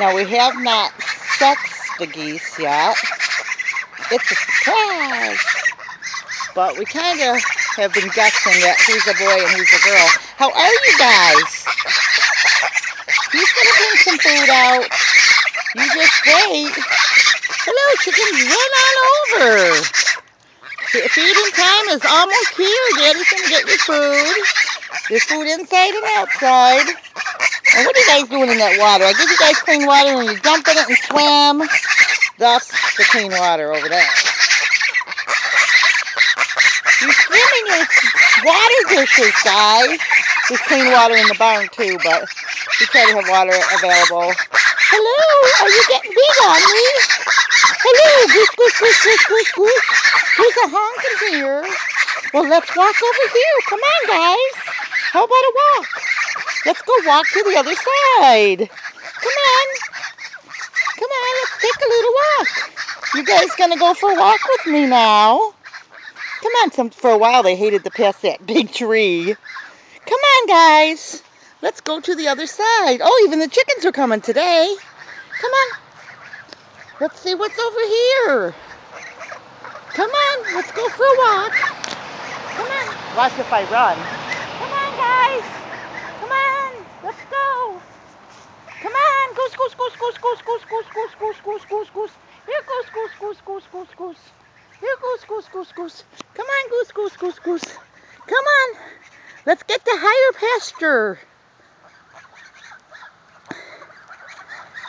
Now we have not sexed the geese yet. It's a surprise. But we kind of have been guessing that who's a boy and who's a girl. How are you guys? He's going to bring some food out. You just wait. Hello, chickens. Run on over. Feeding time is almost here. Daddy's going to get your food. There's food inside and outside. And what are you guys doing in that water? I give you guys clean water and you jump in it and swim. That's the clean water over there. You swim in your water dishes, guys. There's clean water in the barn too, but we try to have water available. Hello, are you getting big on me? Hello, goose, goose, goose, goose, goose, goose. Who's a honking here? Well, let's walk over here. Come on, guys. How about a? Let's go walk to the other side. Come on. Come on, let's take a little walk. You guys gonna go for a walk with me now? Come on, some for a while they hated to pass that big tree. Come on, guys. Let's go to the other side. Oh, even the chickens are coming today. Come on. Let's see what's over here. Come on, let's go for a walk. Come on. Watch if I run. Come on, guys. Come on. Let's go. Come on. Goose, goose, goose, goose, goose, goose, goose, goose, goose, goose, goose, goose. Here goes goose, goose, goose, goose, goose. Here goes goose, goose, goose. Come on, goose, goose, goose, goose. Come on. Let's get to higher pasture.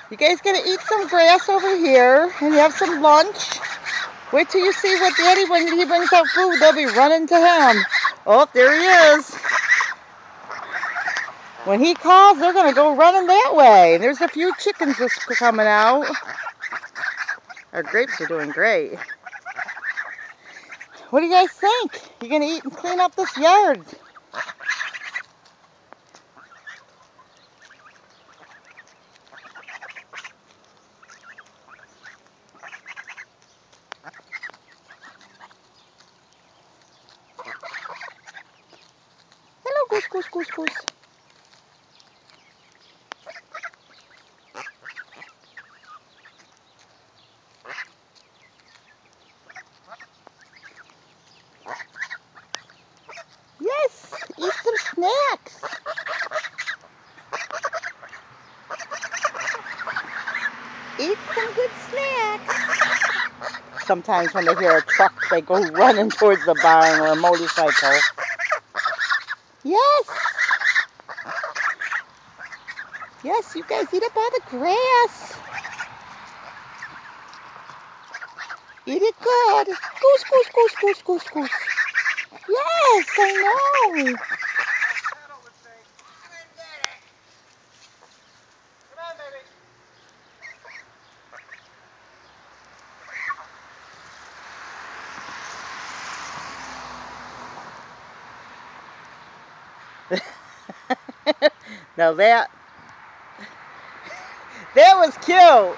You guys gonna eat some grass over here and have some lunch. Wait till you see what Daddy, when he brings out food, they'll be running to him. Oh, there he is. When he calls, they're gonna go running that way. There's a few chickens just coming out. Our grapes are doing great. What do you guys think? You gonna eat and clean up this yard? Hello, goose, goose, goose, goose. Yes, eat some snacks. Eat some good snacks. Sometimes when they hear a truck, they go running towards the barn or a motorcycle. Yes. Yes, you guys eat up all the grass. Eat it good. Goose, goose, goose, goose, goose, goose. Yes, I know. now that that was cute.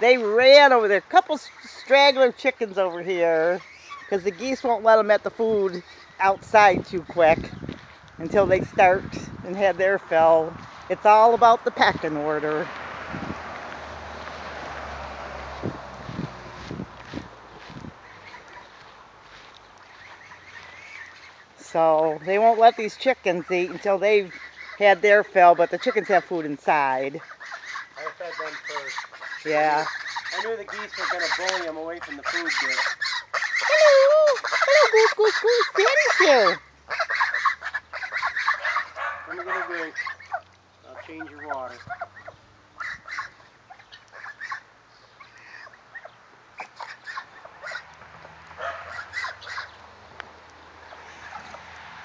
They ran over there. A couple straggler chickens over here because the geese won't let them at the food outside too quick until they start and have their fill. It's all about the pecking order. So they won't let these chickens eat until they've had their fill, but the chickens have food inside. I fed them first. Yeah. I knew the geese were going to bully them away from the food dish. Hello! Hello, Goose, Goose, Goose. Daddy's here. Let me get a drink. I'll change your water.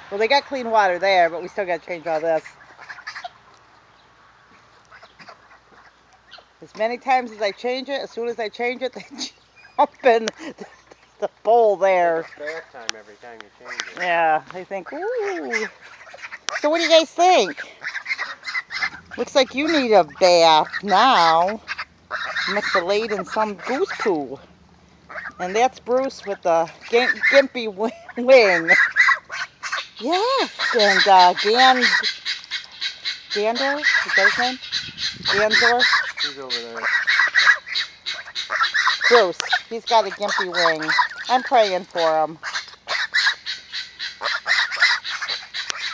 Well, they got clean water there, but we still got to change all this. As many times as I change it, as soon as I change it, they jump in the, the bowl there. Bath time every time you change it. Yeah, they think, ooh. So what do you guys think? Looks like you need a bath now. Must have laid in some goose poo. And that's Bruce with the gimpy wi- wing. Yes, and uh, Dan Gandor? Is that his name? Ganzor? He's over there. Bruce. He's got a gimpy wing. I'm praying for him.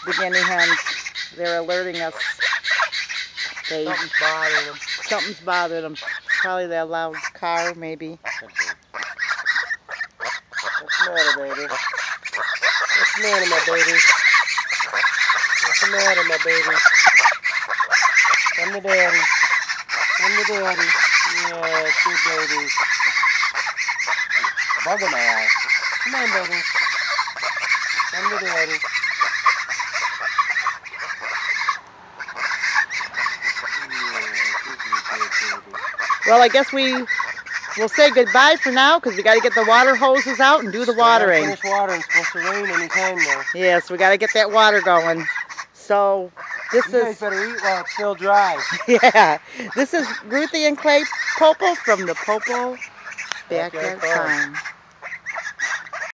The guinea hens. They're alerting us. They, Something's bothering him. something's bothering them. Probably that loud car, maybe. What's matter, baby? The matter, my baby? What's the matter, my baby? Come to daddy. Come to daddy. Yeah, good baby. Bug in my eye. Come on, baby. Come to daddy. Well, I guess we will say goodbye for now because we got to get the water hoses out and do the watering. Finish watering. It's supposed to rain anytime now. Yes, we got to get that water going. So this You guys is better eat while it's still dry. yeah. This is Ruthie and Clay Pople from the Pople Backyard Backyard Farm. Farm.